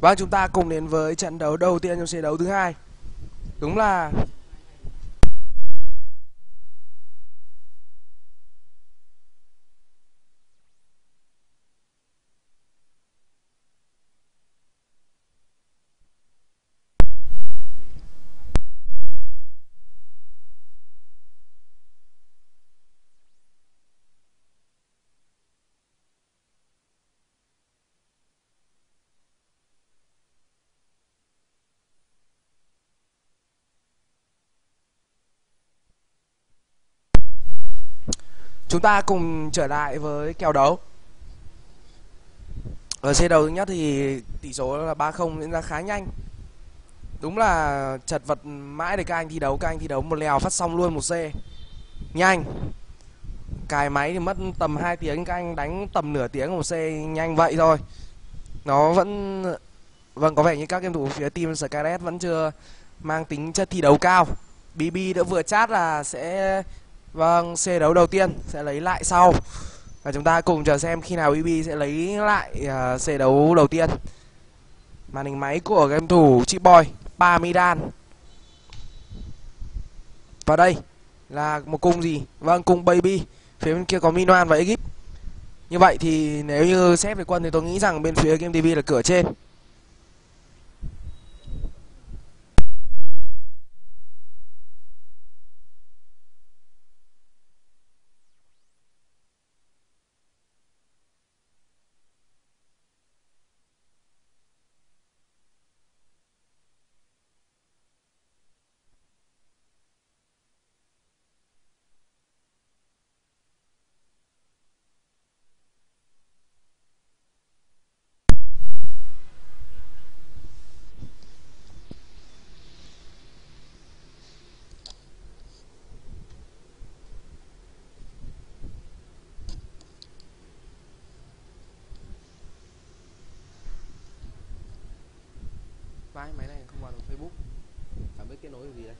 Vâng, chúng ta cùng đến với trận đấu đầu tiên trong trận đấu thứ hai. Đúng là chúng ta cùng trở lại với kèo đấu. Ở set đầu thứ nhất thì tỷ số là 3-0 diễn ra khá nhanh. Đúng là chật vật mãi để các anh thi đấu, các anh thi đấu một lèo phát xong luôn một C. Nhanh. Cài máy thì mất tầm 2 tiếng, các anh đánh tầm nửa tiếng một C nhanh vậy thôi. Nó vẫn vâng có vẻ như các game thủ phía team Scarlet vẫn chưa mang tính chất thi đấu cao. BB đã vừa chat là sẽ Vâng, xe đấu đầu tiên sẽ lấy lại sau. Và chúng ta cùng chờ xem khi nào BB sẽ lấy lại uh, đấu đầu tiên. Màn hình máy của game thủ Chip Boy Pamidan Và đây là một cung gì? Vâng, cung Baby. Phía bên kia có Minoan và Egypt. Như vậy thì nếu như xét về quân thì tôi nghĩ rằng bên phía Game TV là cửa trên. Vãi máy này không vào được Facebook. Chẳng biết kết nối được gì đây.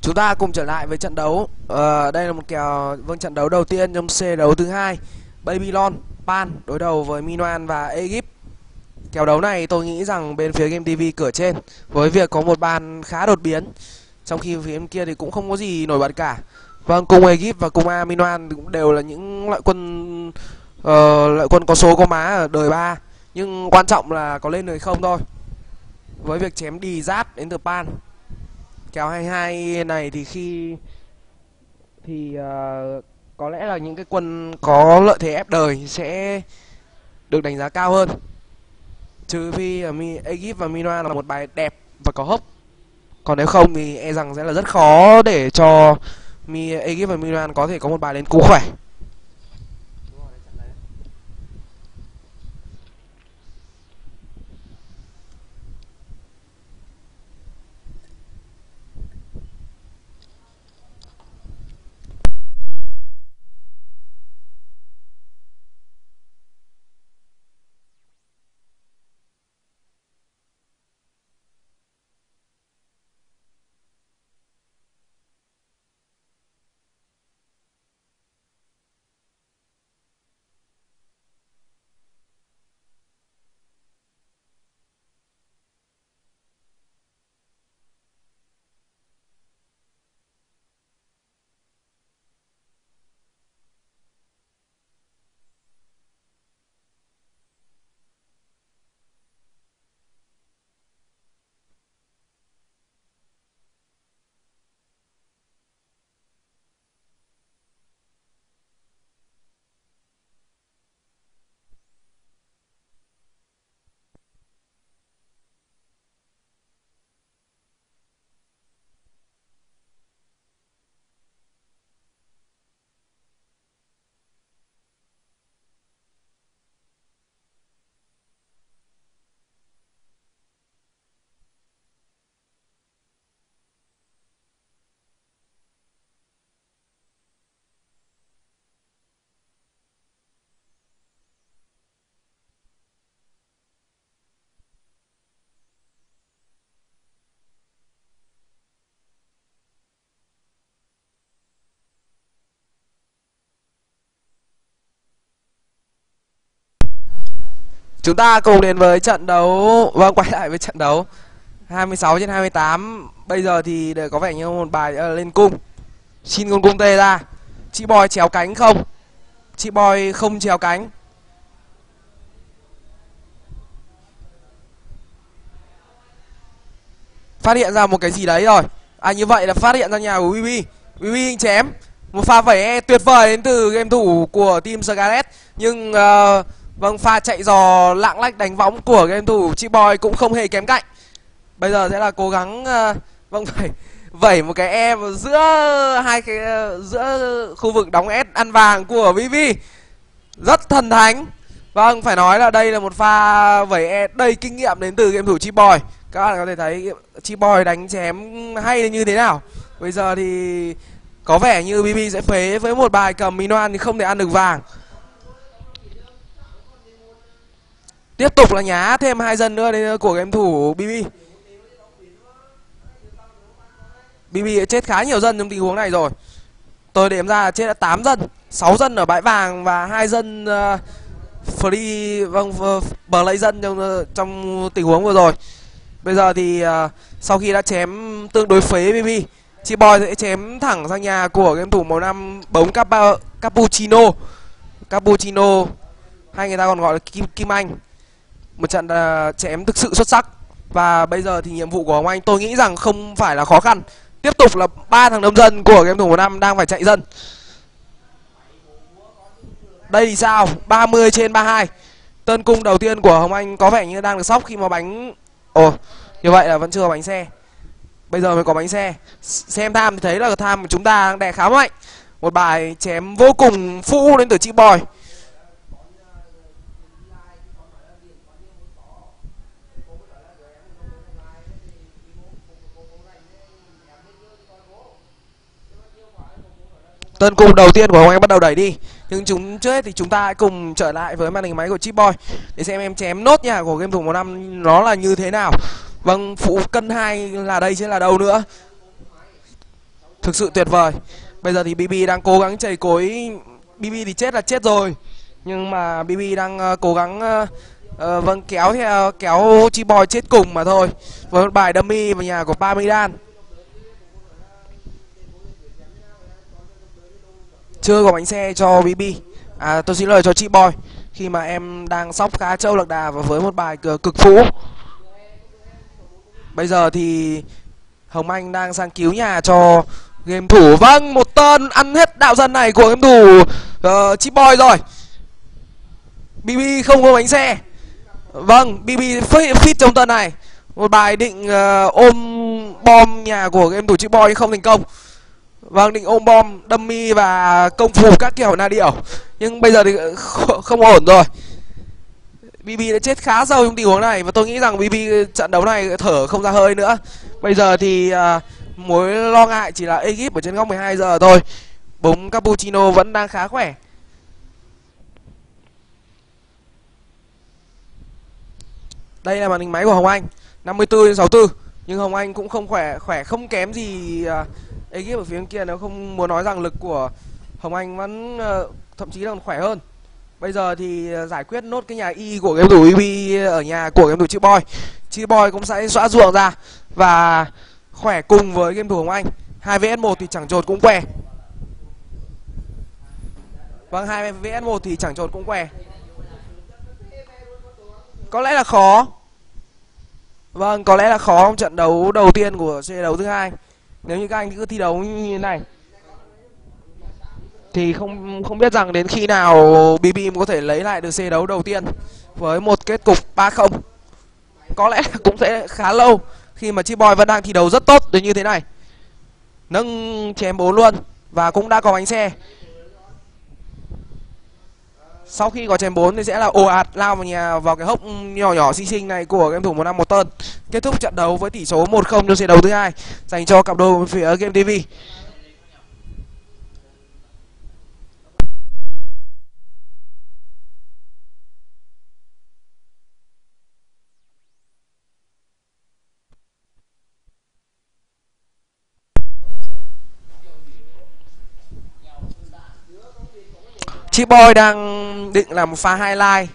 Chúng ta cùng trở lại với trận đấu. Ờ, đây là một kèo vâng trận đấu đầu tiên trong C đấu thứ hai. Babylon Pan đối đầu với Minoan và Egypt. Kèo đấu này tôi nghĩ rằng bên phía Game TV cửa trên với việc có một bàn khá đột biến. Trong khi phía bên kia thì cũng không có gì nổi bật cả. Vâng, cung Egypt và cung Aminoan cũng đều là những loại quân uh, loại quân có số có má ở đời ba nhưng quan trọng là có lên đời không thôi. Với việc chém đi giáp đến từ Pan. Kèo 22 này thì khi thì uh, có lẽ là những cái quân có lợi thế ép đời sẽ được đánh giá cao hơn. Trừ phi ở Egypt và Minoan là một bài đẹp và có hốc. Còn nếu không thì e rằng sẽ là rất khó để cho Mi Egypt và Milan có thể có một bài lên cú khỏe. Chúng ta cùng đến với trận đấu Vâng quay lại với trận đấu. 26 trên 28 Bây giờ thì để có vẻ như một bài uh, lên cung. Xin con cung tê ra. Chị boy chéo cánh không? Chị boy không chéo cánh. Phát hiện ra một cái gì đấy rồi. À như vậy là phát hiện ra nhà của BB BB chém. Một pha vẩy e tuyệt vời đến từ game thủ của team Scarlet Nhưng uh, Vâng pha chạy dò lạng lách đánh võng của game thủ Chị Boy cũng không hề kém cạnh. Bây giờ sẽ là cố gắng uh, Vâng phải vẩy một cái e giữa hai cái uh, giữa khu vực đóng S ăn vàng của VV Rất thần thánh. Vâng phải nói là đây là một pha vẩy e đầy kinh nghiệm đến từ game thủ Chi Boy Các bạn có thể thấy Chi Boy đánh chém hay như thế nào. Bây giờ thì có vẻ như BB sẽ phế với một bài cầm Minoan thì không thể ăn được vàng. Tiếp tục là nhá thêm hai dân nữa đến của game thủ BB. BB chết khá nhiều dân trong tình huống này rồi. Tôi đếm ra chết đã 8 dân, 6 dân ở bãi vàng và hai dân uh, free vâng uh, bờ lấy dân trong uh, trong tình huống vừa rồi. Bây giờ thì uh, sau khi đã chém tương đối phế BB, chị Boy sẽ chém thẳng sang nhà của game thủ màu năm bóng Capa, Cappuccino. Cappuccino hay người ta còn gọi là Kim Kim Anh một trận uh, chém thực sự xuất sắc. Và bây giờ thì nhiệm vụ của Hồng Anh tôi nghĩ rằng không phải là khó khăn. Tiếp tục là ba thằng nông dân của game thủ một năm đang phải chạy dân. Đây thì sao? 30 trên 32 Tân cung đầu tiên của Hồng Anh có vẻ như đang được sóc khi mà bánh Ồ như vậy là vẫn chưa có bánh xe. Bây giờ mới có bánh xe. Xem tham thì thấy là tham của chúng ta đang đè khá mạnh. Một bài chém vô cùng phũ đến từ chị Bòi Tân cung đầu tiên của Hồng Anh bắt đầu đẩy đi. Nhưng chúng trước hết thì chúng ta hãy cùng trở lại với màn hình máy của Chip Boy Để xem em chém nốt nhà của game thủ một năm nó là như thế nào. Vâng, phụ cân hai là đây chứ là đâu nữa. Thực sự tuyệt vời. Bây giờ thì BB đang cố gắng chảy cối. BB thì chết là chết rồi. Nhưng mà BB đang uh, cố gắng uh, uh, Vâng kéo theo kéo Chip Boy chết cùng mà thôi. Với một bài dummy vào nhà của Pamidan chưa có bánh xe cho BB à tôi xin lời cho chị Boy. Khi mà em đang sóc khá trâu lạc đà và với một bài cực phũ bây giờ thì Hồng Anh đang sang cứu nhà cho game thủ. Vâng một tên ăn hết đạo dân này của game thủ uh, chị Boy rồi. BB không có bánh xe. Vâng BB fit, fit trong tên này. Một bài định uh, ôm bom nhà của game thủ chị Boy không thành công. Vâng, định ôm bom, dummy và công phu các kiểu na điểu Nhưng bây giờ thì ờ, không ổn rồi. BB đã chết khá sâu trong tình huống này Và tôi nghĩ rằng BB trận đấu này thở không ra hơi nữa. Bây giờ thì uh, mối lo ngại chỉ là Egypt ở trên góc 12 giờ thôi. Bóng Cappuccino vẫn đang khá khỏe. Đây là màn hình máy của Hồng Anh 54 64 Nhưng Hồng Anh cũng không khỏe khỏe không kém gì uh, ekip ở phía bên kia nếu không muốn nói rằng lực của Hồng Anh vẫn uh, thậm chí là còn khỏe hơn. Bây giờ thì ờ, giải quyết nốt cái nhà Y của game thủ UB ở nhà của game thủ Chữ Boy. Chữ Boy cũng sẽ xóa ruộng ra Và khỏe cùng với game thủ Hồng Anh. 2 vs 1 thì chẳng trột cũng què. Vâng 2 vs 1 thì chẳng trột cũng què. Có lẽ là khó. Vâng có lẽ là khó trong trận đấu đầu tiên của trận đấu thứ hai nếu như các anh cứ thi đấu như thế này, thì không không biết rằng đến khi nào BB có thể lấy lại được xe đấu đầu tiên với một kết cục 3-0. Có lẽ cũng sẽ khá lâu khi mà Chip Boy vẫn đang thi đấu rất tốt đến như thế này. Nâng chém bố luôn và cũng đã có bánh xe. Sau khi có chém 4 thì sẽ là ồ ạt lao vào nhà, vào cái hốc nhỏ nhỏ xinh xinh này của game thủ một năm một tân. Kết thúc trận đấu với tỷ số 1-0 cho trận đấu thứ hai, dành cho cặp đôi phía Game TV. Chị Boy đang định làm một pha highlight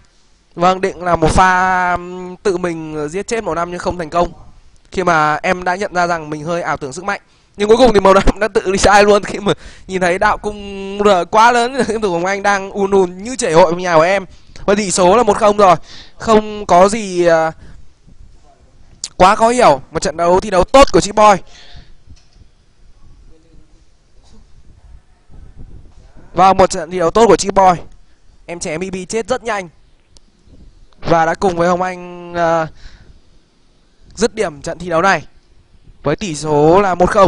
Vâng, định là một pha tự mình giết chết màu năm nhưng không thành công. Khi mà em đã nhận ra rằng mình hơi ảo tưởng sức mạnh. Nhưng cuối cùng thì màu năm đã tự đi sai luôn khi mà nhìn thấy đạo cung R quá lớn game thủ của anh đang ùn ùn như chảy hội nhà của em. Và tỷ số là một không rồi. Không có gì à, quá khó hiểu. Một trận đấu thi đấu tốt của chị Boy. Vâng, một trận thi đấu tốt của chị Boy. Em trẻ BB chết rất nhanh và đã cùng với Hồng Anh uh, dứt điểm trận thi đấu này với tỷ số là 1-0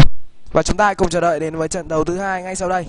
và chúng ta cùng chờ đợi đến với trận đấu thứ hai ngay sau đây.